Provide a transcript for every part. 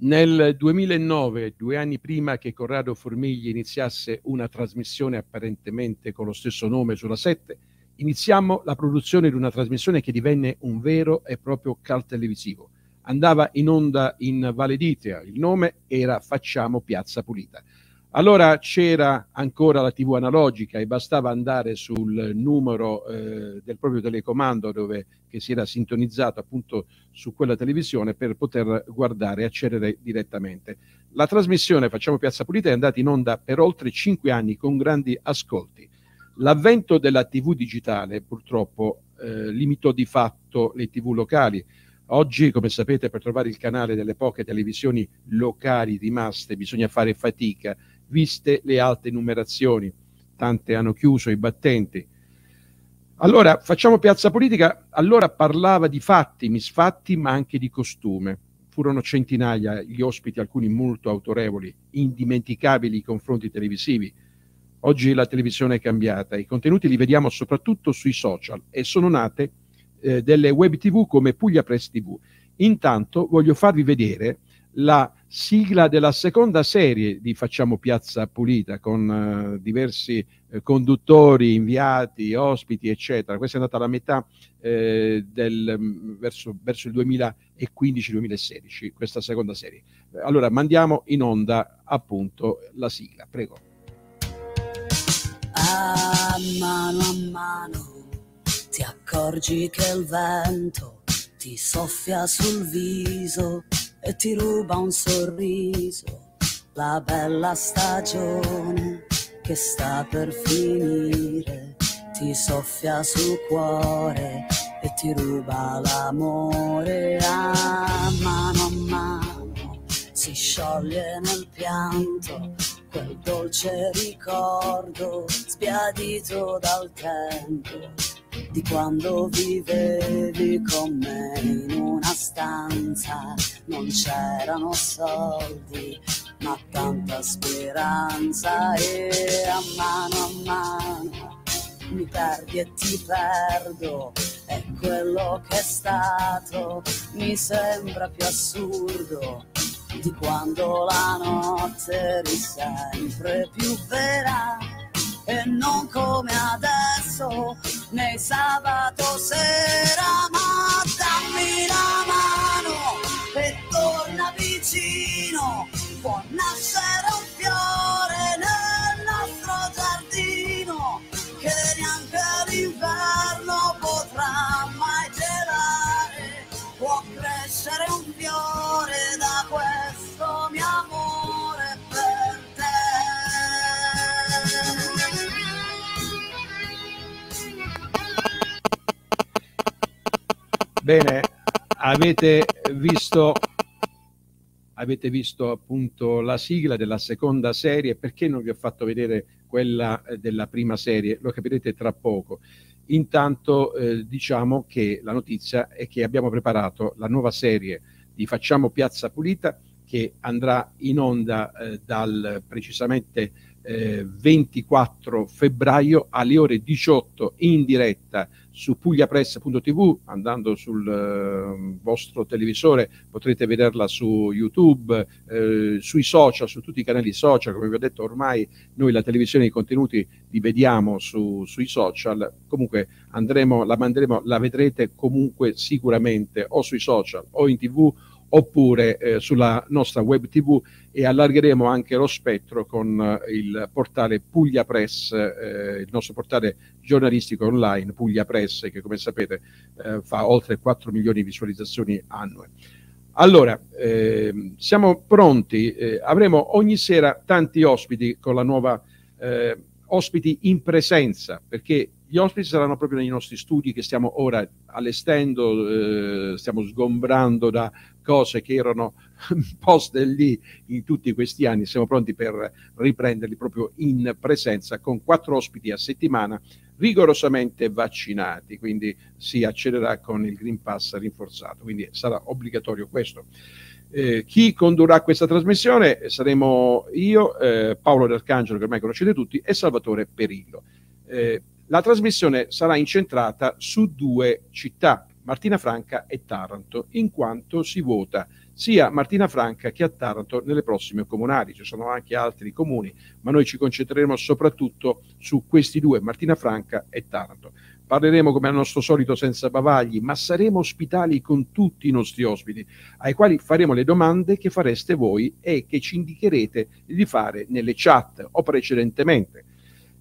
Nel 2009, due anni prima che Corrado Formigli iniziasse una trasmissione apparentemente con lo stesso nome sulla 7, iniziammo la produzione di una trasmissione che divenne un vero e proprio cal televisivo. Andava in onda in Valle d'Itria, il nome era Facciamo Piazza Pulita. Allora c'era ancora la TV analogica e bastava andare sul numero eh, del proprio telecomando dove che si era sintonizzato appunto su quella televisione per poter guardare e accedere direttamente. La trasmissione Facciamo Piazza Pulita è andata in onda per oltre cinque anni con grandi ascolti. L'avvento della TV digitale purtroppo eh, limitò di fatto le TV locali. Oggi, come sapete, per trovare il canale delle poche televisioni locali rimaste bisogna fare fatica viste le alte numerazioni. Tante hanno chiuso i battenti. Allora, facciamo piazza politica, allora parlava di fatti, misfatti, ma anche di costume. Furono centinaia gli ospiti, alcuni molto autorevoli, indimenticabili i confronti televisivi. Oggi la televisione è cambiata, i contenuti li vediamo soprattutto sui social e sono nate eh, delle web tv come Puglia Press TV. Intanto voglio farvi vedere la sigla della seconda serie di Facciamo Piazza Pulita con uh, diversi uh, conduttori, inviati, ospiti, eccetera. Questa è andata alla metà eh, del, mm, verso, verso il 2015-2016, questa seconda serie. Allora mandiamo in onda appunto la sigla, prego. A mano a mano ti accorgi che il vento ti soffia sul viso e ti ruba un sorriso, la bella stagione che sta per finire, ti soffia sul cuore e ti ruba l'amore. A mano a mano, si scioglie nel pianto quel dolce ricordo sbiadito dal tempo di quando vivevi con me in una stanza. Non c'erano soldi, ma tanta speranza e a mano a mano mi perdi e ti perdo. E quello che è stato mi sembra più assurdo di quando la notte eri sempre più vera e non come adesso nei sabato sera ma Bene, avete visto, avete visto appunto la sigla della seconda serie, perché non vi ho fatto vedere quella eh, della prima serie? Lo capirete tra poco. Intanto eh, diciamo che la notizia è che abbiamo preparato la nuova serie di Facciamo Piazza Pulita che andrà in onda eh, dal precisamente eh, 24 febbraio alle ore 18 in diretta su pugliapress.tv, andando sul eh, vostro televisore potrete vederla su YouTube, eh, sui social, su tutti i canali social, come vi ho detto ormai noi la televisione i contenuti li vediamo su, sui social, comunque andremo, la manderemo, la vedrete comunque sicuramente o sui social o in tv oppure eh, sulla nostra web tv e allargheremo anche lo spettro con eh, il portale Puglia Press, eh, il nostro portale giornalistico online Puglia Press che come sapete eh, fa oltre 4 milioni di visualizzazioni annue. Allora, ehm, siamo pronti, eh, avremo ogni sera tanti ospiti con la nuova ospiti in presenza perché gli ospiti saranno proprio nei nostri studi che stiamo ora allestendo, eh, stiamo sgombrando da cose che erano poste lì in tutti questi anni. Siamo pronti per riprenderli proprio in presenza con quattro ospiti a settimana rigorosamente vaccinati, quindi si accederà con il Green Pass rinforzato, quindi sarà obbligatorio questo. Eh, chi condurrà questa trasmissione saremo io, eh, Paolo D'Arcangelo, che ormai conoscete tutti, e Salvatore Perillo. Eh, la trasmissione sarà incentrata su due città, Martina Franca e Taranto, in quanto si vota sia a Martina Franca che a Taranto nelle prossime comunali. Ci sono anche altri comuni, ma noi ci concentreremo soprattutto su questi due, Martina Franca e Taranto. Parleremo come al nostro solito senza bavagli, ma saremo ospitali con tutti i nostri ospiti, ai quali faremo le domande che fareste voi e che ci indicherete di fare nelle chat o precedentemente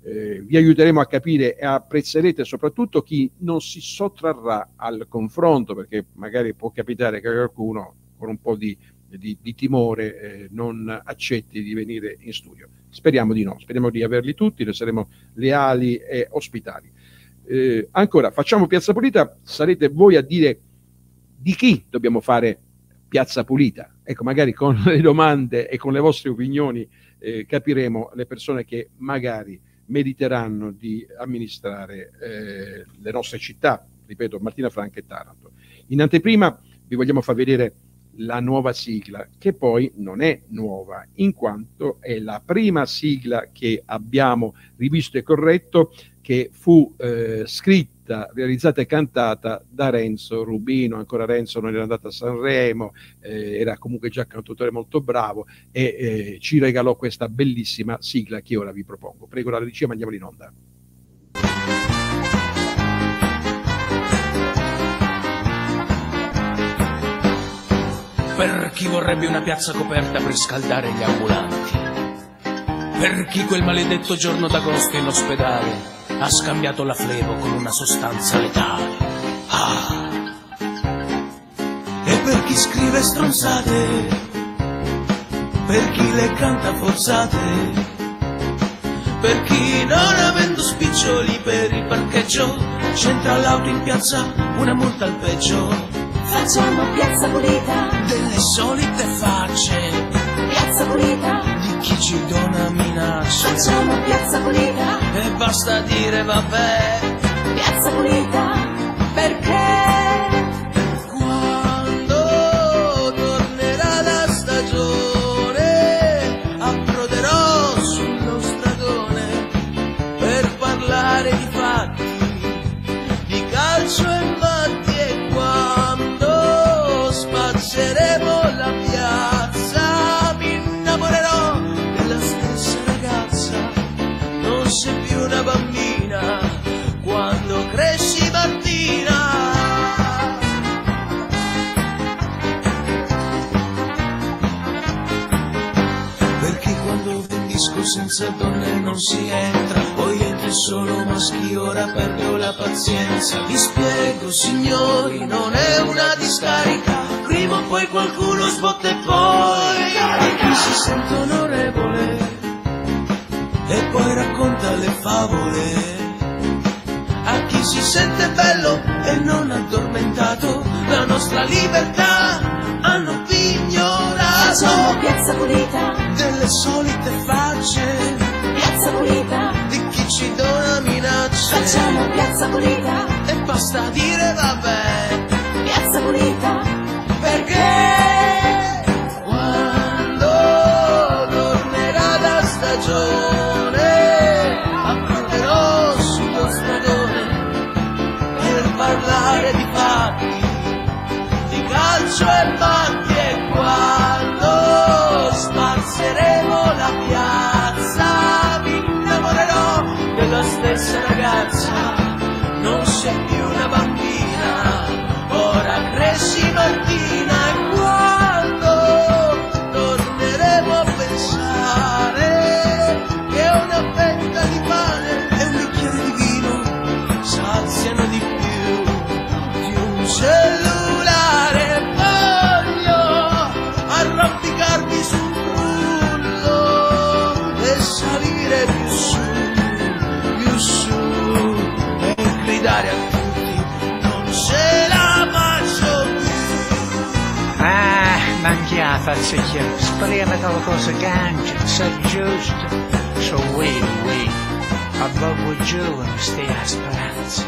eh, vi aiuteremo a capire e apprezzerete soprattutto chi non si sottrarrà al confronto, perché magari può capitare che qualcuno con un po' di, di, di timore eh, non accetti di venire in studio. Speriamo di no, speriamo di averli tutti, ne saremo leali e ospitali. Eh, ancora, facciamo Piazza Pulita, sarete voi a dire di chi dobbiamo fare Piazza Pulita. Ecco, magari con le domande e con le vostre opinioni eh, capiremo le persone che magari meriteranno di amministrare eh, le nostre città, ripeto, Martina Franca e Taranto. In anteprima vi vogliamo far vedere la nuova sigla, che poi non è nuova, in quanto è la prima sigla che abbiamo rivisto e corretto, che fu eh, scritta scritta, realizzata e cantata da Renzo Rubino. Ancora Renzo non era andato a Sanremo, eh, era comunque già cantautore molto bravo e eh, ci regalò questa bellissima sigla che ora vi propongo. Prego la regia, ma in onda. Per chi vorrebbe una piazza coperta per scaldare gli ambulanti, per chi quel maledetto giorno d'agosto in ospedale ha scambiato la flebo con una sostanza letale. Ah. E per chi scrive stronzate, per chi le canta forzate, per chi non avendo spiccioli per il parcheggio, c'entra l'auto in piazza, una multa al peggio. Facciamo piazza pulita delle solite facce, piazza pulita chi ci dona minacce. Facciamo piazza pulita. E basta dire vabbè, piazza pulita perché vendisco senza donne non si entra, poi entri solo maschi, ora perdo la pazienza. Vi spiego signori, non è una discarica, prima o poi qualcuno sbotte e poi chi si sente onorevole e poi racconta le favole. A chi si sente bello e non Facciamo? Piazza pulita. E basta dire vabbè. Piazza pulita. Perché quando tornerà la stagione approderò sullo stradone per parlare di fatti di calcio e matti e quando spazieremo alle onze gaantje. Zo juist. Zo wee wee. Above with you and stay aspirants.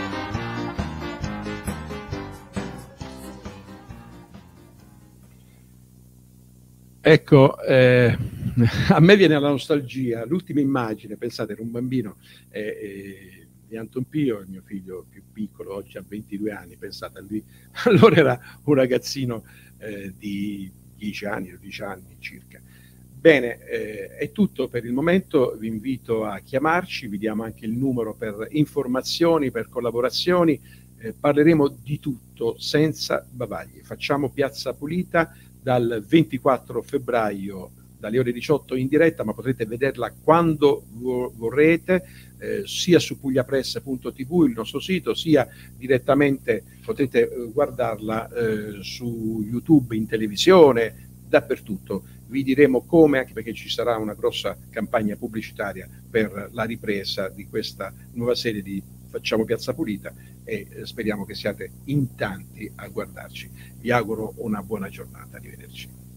Ecco, eh, a me viene la nostalgia, l'ultima immagine, pensate, era un bambino, eh, eh, di Anton Pio, il mio figlio più piccolo, oggi ha 22 anni, pensate a lui, allora era un ragazzino eh, di 10 anni, 12 anni circa. Bene, eh, è tutto per il momento, vi invito a chiamarci, vi diamo anche il numero per informazioni, per collaborazioni, eh, parleremo di tutto senza bavagli. Facciamo Piazza Pulita dal 24 febbraio dalle ore 18 in diretta, ma potrete vederla quando vorrete, eh, sia su pugliapress.tv, il nostro sito, sia direttamente potete eh, guardarla eh, su YouTube, in televisione, dappertutto. Vi diremo come, anche perché ci sarà una grossa campagna pubblicitaria per la ripresa di questa nuova serie di Facciamo Piazza Pulita e eh, speriamo che siate in tanti a guardarci. Vi auguro una buona giornata, arrivederci.